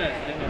Yeah.